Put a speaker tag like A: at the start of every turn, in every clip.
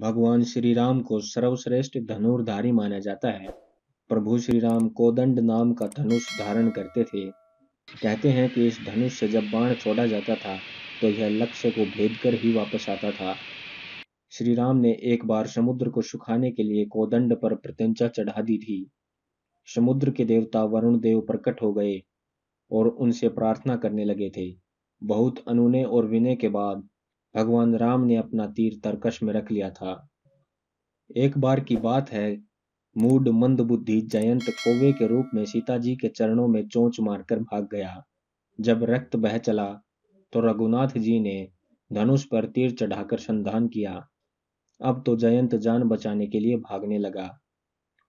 A: भगवान श्री राम को सर्वश्रेष्ठ धनुर्धारी माना जाता है। प्रभु श्री राम कोदंड नाम का धनुष धारण करते थे। कहते हैं कि इस धनुष से जब बाण छोड़ा जाता था तो यह लक्ष्य को भेद कर ही वापस आता था। श्री राम ने एक बार समुद्र को सुखाने के लिए कोदंड पर प्रत्यंचा चढ़ा दी थी। समुद्र के देवता वरुण देव प्रकट हो गए और उनसे प्रार्थना करने लगे थे। बहुत अनुनय और विनय के बाद भगवान राम ने अपना तीर तरकश में रख लिया था। एक बार की बात है, मूड मंद बुद्धि जयंत कोवे के रूप में सीता जी के चरणों में चोंच मारकर भाग गया। जब रक्त बह चला तो रघुनाथ जी ने धनुष पर तीर चढ़ाकर संधान किया। अब तो जयंत जान बचाने के लिए भागने लगा।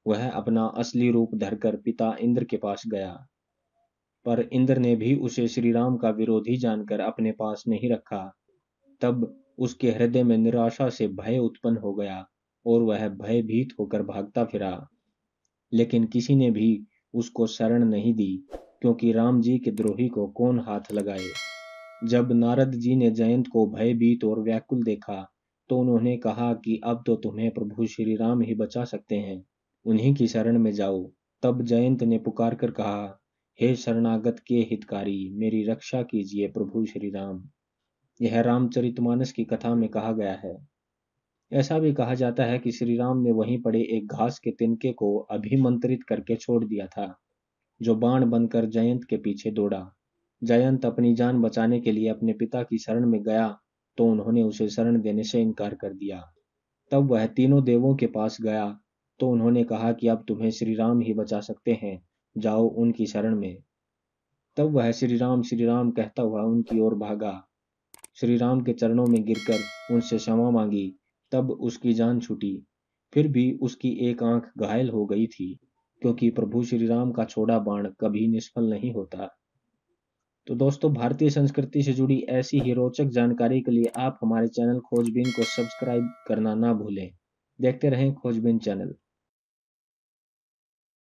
A: वह अपना असली रूप धरकर पिता इंद्र के पास गया। पर इंद्र ने भी उसे श्री राम का विरोधी जानकर अपने पास नहीं रखा। तब उसके हृदय में निराशा से भय उत्पन्न हो गया और वह भयभीत होकर भागता फिरा। लेकिन किसी ने भी उसको शरण नहीं दी, क्योंकि राम जी के द्रोही को कौन हाथ लगाए? जब नारद जी ने जयंत को भयभीत और व्याकुल देखा तो उन्होंने कहा कि अब तो तुम्हें प्रभु श्री राम ही बचा सकते हैं, उन्हीं की शरण में जाओ। तब जयंत ने पुकार कर कहा, हे शरणागत के हितकारी, मेरी रक्षा कीजिए प्रभु श्री राम यह रामचरितमानस की कथा में कहा गया है। ऐसा भी कहा जाता है कि श्री राम ने वहीं पड़े एक घास के तिनके को अभिमंत्रित करके छोड़ दिया था, जो बाण बनकर जयंत के पीछे दौड़ा। जयंत अपनी जान बचाने के लिए अपने पिता की शरण में गया तो उन्होंने उसे शरण देने से इनकार कर दिया। तब वह तीनों देवों के पास गया तो उन्होंने कहा कि अब तुम्हें श्री राम ही बचा सकते हैं, जाओ उनकी शरण में। तब वह श्री राम श्री राम कहता हुआ उनकी ओर भागा। श्री राम के चरणों में गिरकर उनसे क्षमा मांगी, तब उसकी जान छूटी। फिर भी उसकी एक आँख घायल हो गई थी, क्योंकि प्रभु श्री राम का छोड़ा बाण कभी निष्फल नहीं होता। तो दोस्तों, भारतीय संस्कृति से जुड़ी ऐसी ही रोचक जानकारी के लिए आप हमारे चैनल खोजबीन को सब्सक्राइब करना ना भूलें। देखते रहें खोजबीन चैनल।